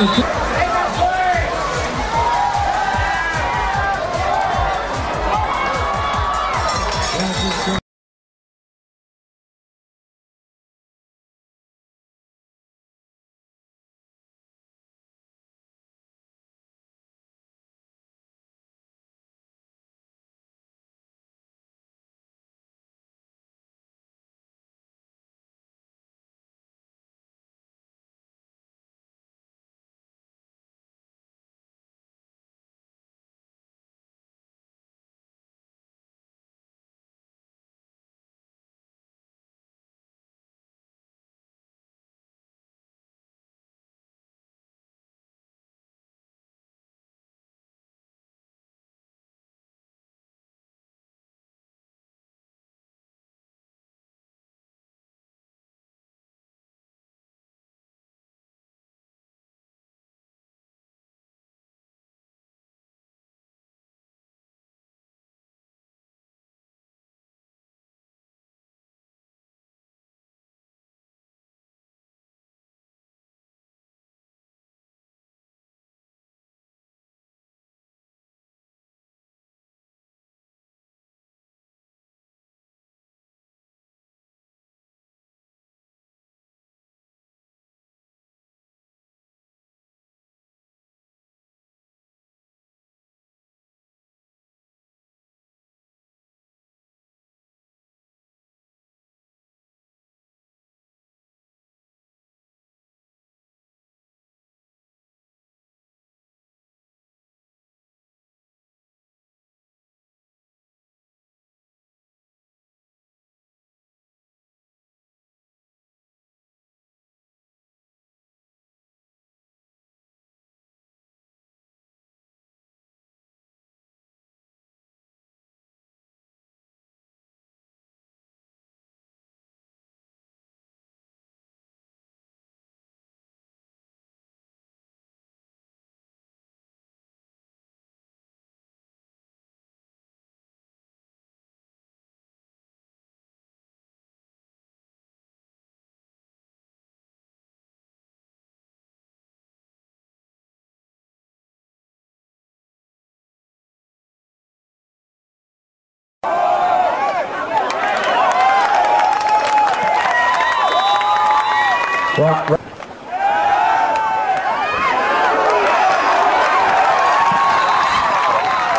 Thank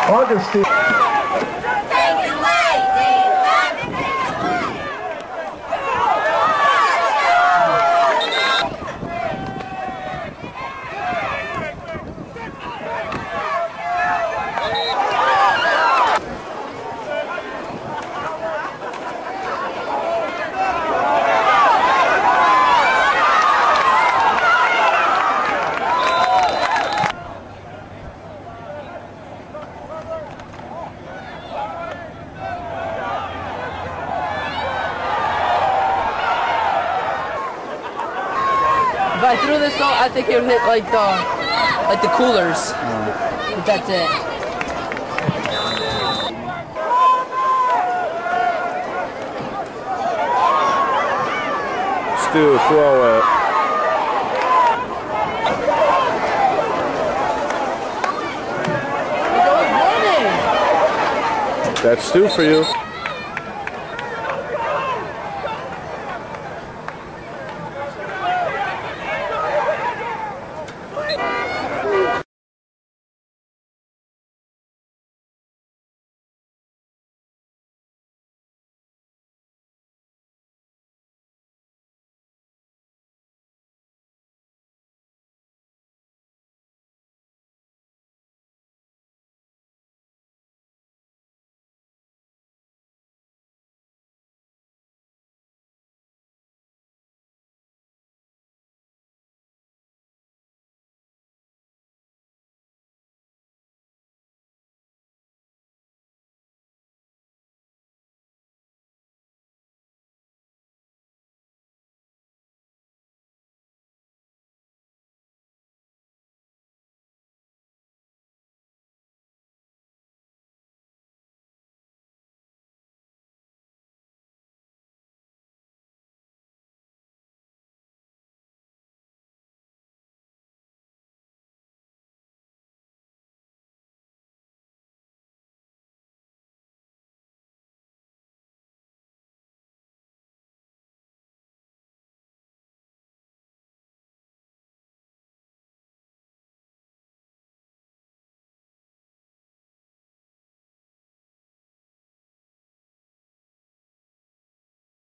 Augustine. I threw this out, I think it would hit like the like the coolers. But that's it. Stu, throw it. It was winning. That's Stu for you.